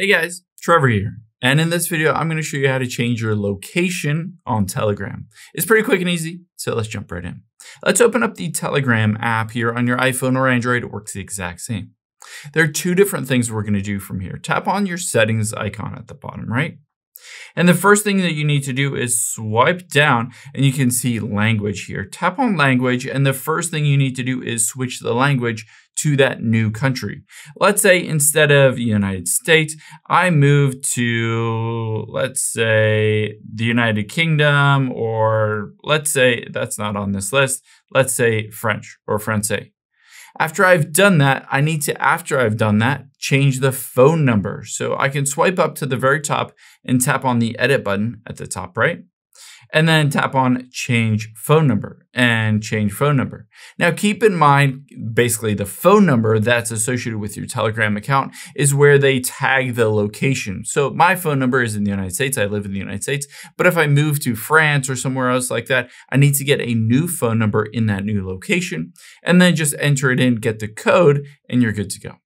Hey guys, Trevor here. And in this video, I'm going to show you how to change your location on Telegram. It's pretty quick and easy, so let's jump right in. Let's open up the Telegram app here on your iPhone or Android. It works the exact same. There are two different things we're going to do from here. Tap on your settings icon at the bottom right. And the first thing that you need to do is swipe down and you can see language here. Tap on language and the first thing you need to do is switch the language to that new country. Let's say instead of United States, I move to, let's say, the United Kingdom, or let's say that's not on this list, let's say French or Francais. After I've done that, I need to, after I've done that, change the phone number. So I can swipe up to the very top and tap on the edit button at the top right and then tap on change phone number and change phone number. Now keep in mind, basically the phone number that's associated with your Telegram account is where they tag the location. So my phone number is in the United States. I live in the United States. But if I move to France or somewhere else like that, I need to get a new phone number in that new location and then just enter it in, get the code, and you're good to go.